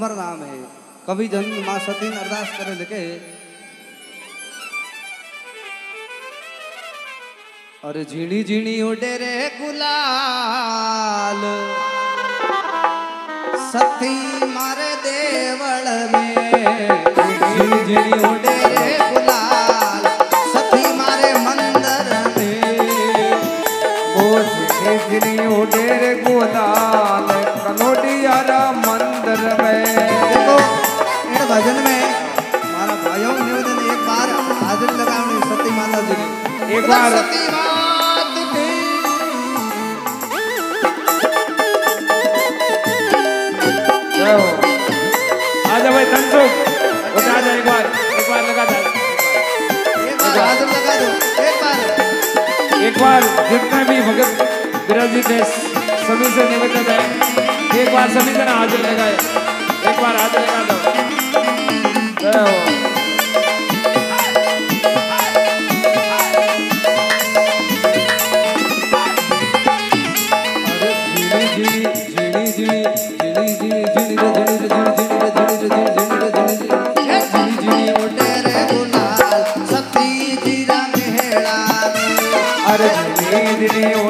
हमारा नाम है। कवि जन माँ सतीन अरदास करे लिखे। और झीणी झीणी उडे रे गुलाल। सती मारे देवल में। झीणी झीणी उडे भाई तो। उठा जा एक बार एक बार लगा एक बार लगा दो। एक बार। एक बार जितना भी भगत विराजित थे सभी से निवेदन है एक बार सभी तरह हाजिर लगाए। एक बार हाजिर लगा दो। तेरे ओ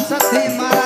Sem mais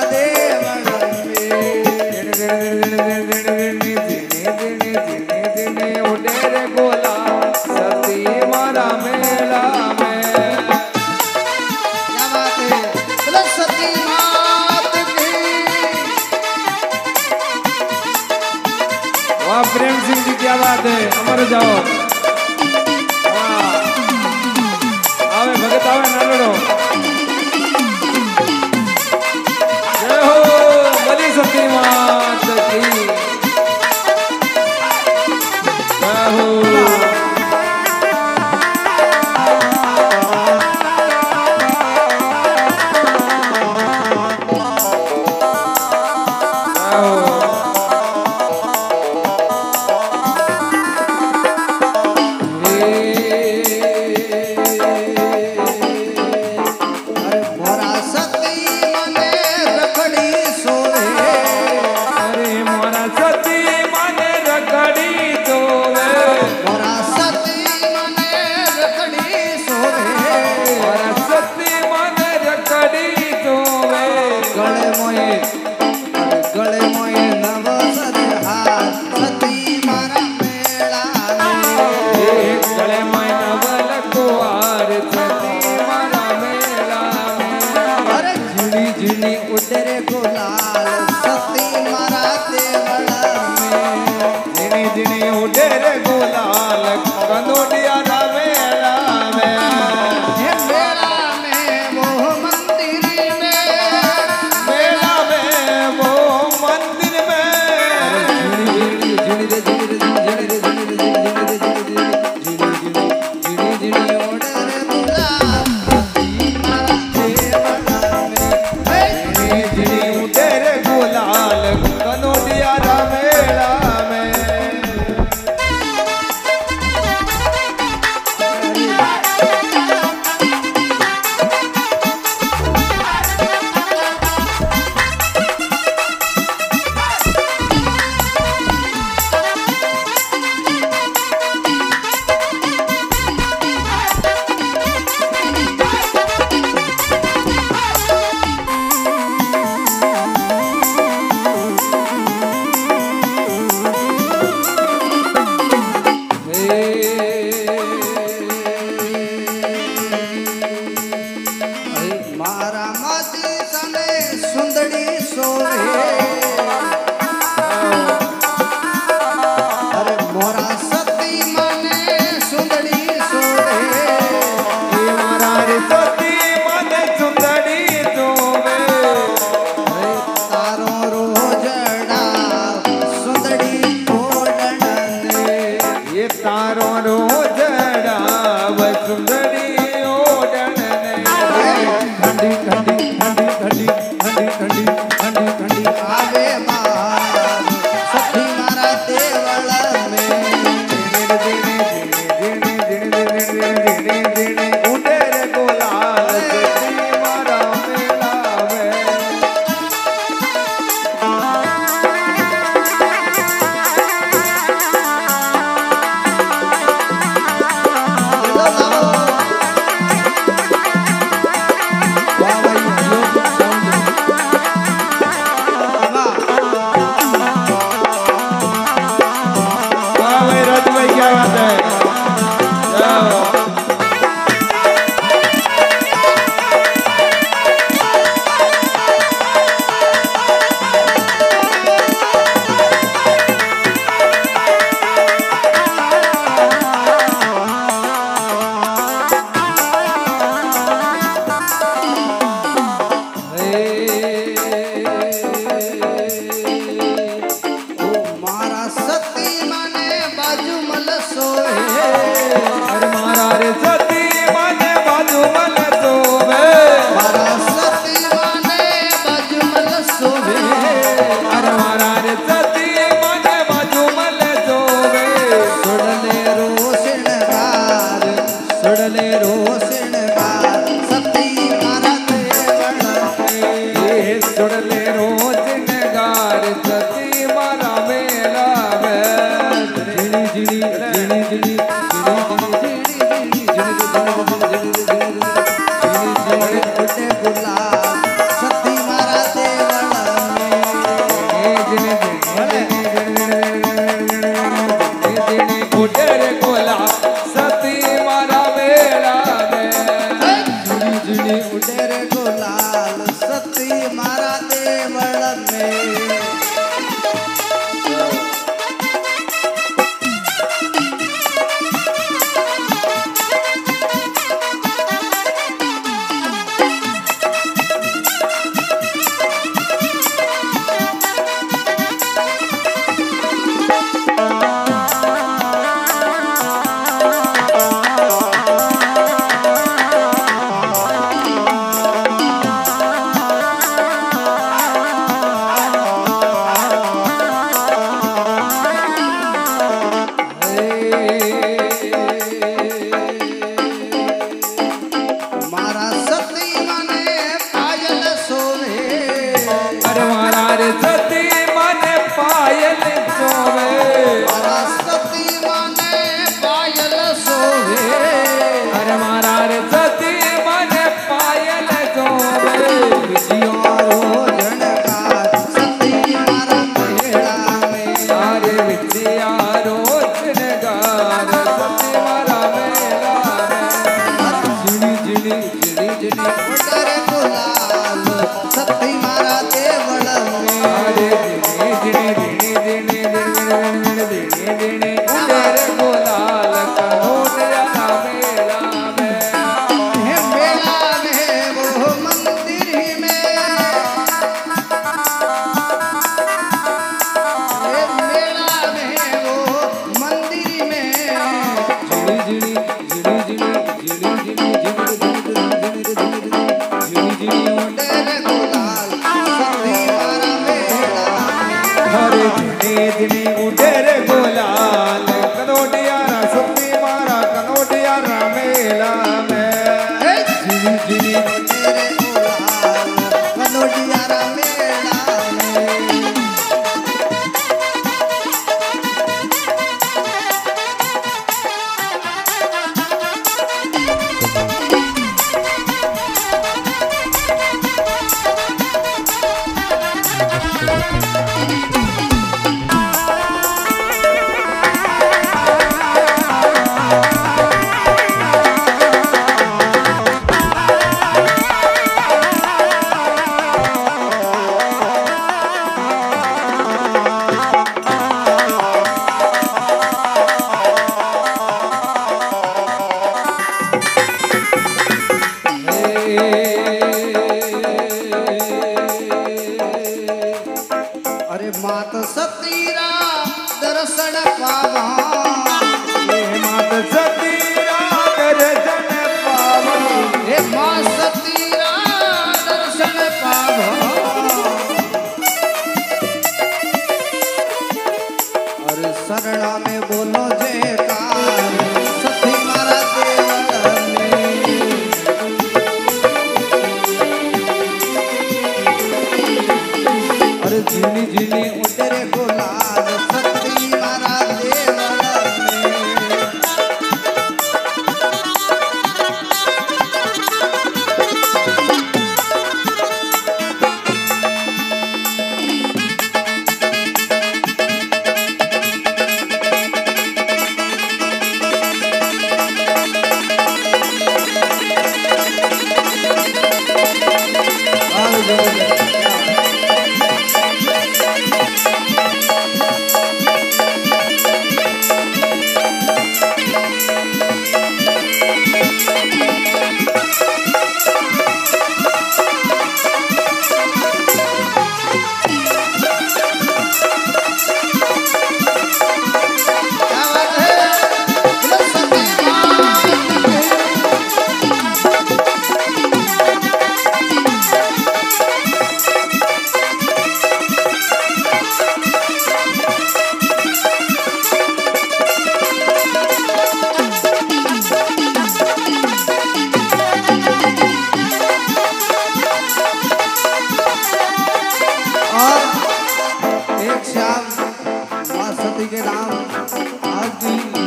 来。滴滴滴滴。Thank you.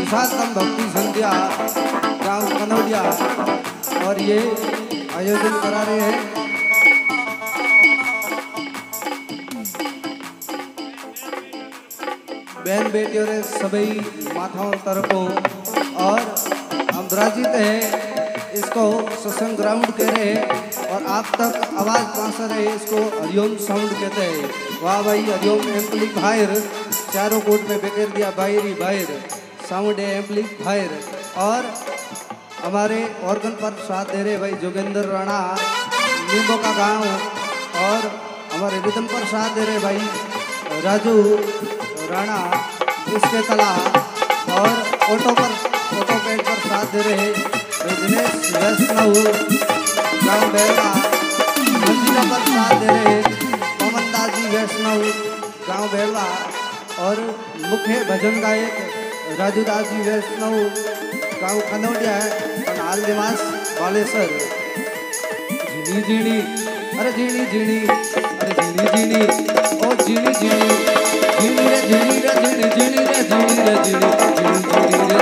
की निशातम भक्ति संध्या गाँव कनौडिया और ये आयोजन करा रहे हैं। बहन बेटियों रे सभी माताओं तरफों और हम विराजित है। इसको सत्संग ग्राउंड कह रहे हैं और आप तक आवाज़ पहुँचा रहे हैं। इसको हरिओम साउंड कहते हैं। वाह भाई, हरिओम एम्पलीफायर चारों कोट में बेकर दिया बाहरी बाहर साउंड एम्पलीफायर और हमारे ऑर्गन पर साथ दे रहे भाई जोगेंद्र राणा, नींबो का गाँव। और हमारे रिदम पर साथ दे रहे भाई राजू राणा, इसके कला और ऑटो पर ऑटो पैड पर साथ दे रहे दिनेश वैष्णव गाँव बेलवा मंजिला पर साथ दे रहे दास जी वैष्णव गाँव बेलवा और मुख्य भजन गायक राजू जी वैष्णव गाँव खनौडिया है हाल निवास, बालेश्वर। झीणी झीणी अरे झीणी झीणी अरे झीणी झीणी ओ झीणी झीणी झीणी रे झीणी रे झीणी झीणी रे झीणी रे झीणी झीणी झीणी रे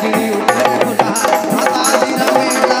झीणी झीणी उठे रे गुला माता जी रा मेला